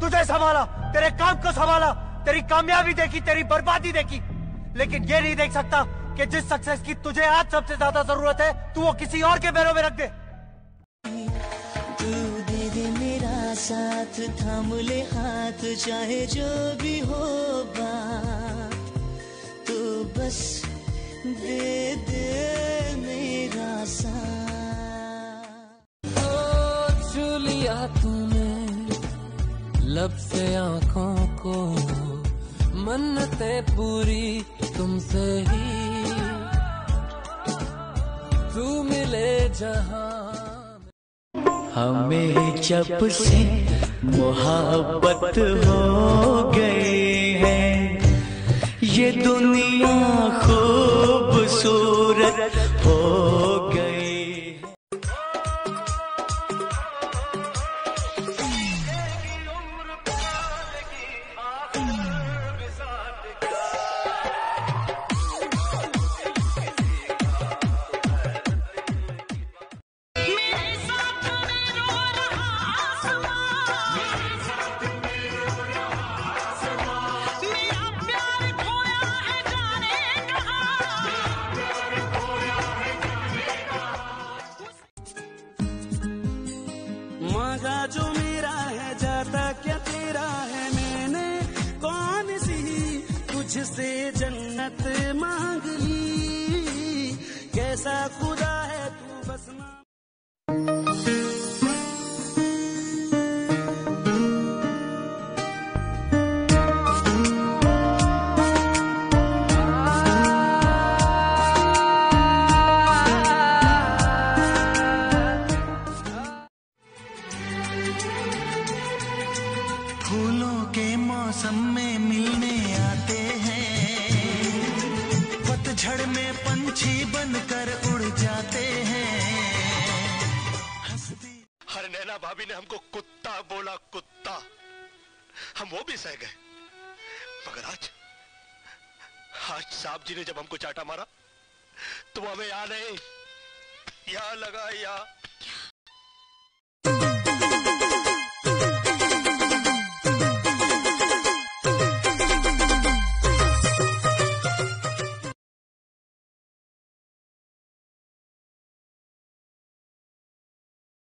तुझे संभाला, तेरे काम को संभाला, तेरी कामयाबी देखी, तेरी बर्बादी देखी। लेकिन ये नहीं देख सकता कि जिस सक्सेस की तुझे आज सबसे ज़्यादा ज़रूरत है, तू वो किसी और के पैरों में रख दे। तू दे दे मेरा साथ थाम ले, हाथ चाहे जो भी हो बात। तू बस दे दे मेरा साथ। ओ तूने लब से आँखों को, मन्नतें पूरी तुमसे ही। तू मिले जहाँ। हमें जब से मोहब्बत हो गई है, ये दुनिया खूबसूरत हो मांगा जो मेरा है जाता क्या तेरा है, मैंने कौन सी तुझसे जन्नत मांग ली? कैसा खुदा है तू बस माँ फूलों के मौसम में मिलने आते हैं। पतझड़ में पंछी बनकर उड़ जाते हैं। हर नैना भाभी ने हमको कुत्ता बोला, कुत्ता। हम वो भी सह गए। मगर आज आज साहब जी ने जब हमको चाटा मारा तो हमें यहाँ नहीं, यहाँ लगा, यहाँ।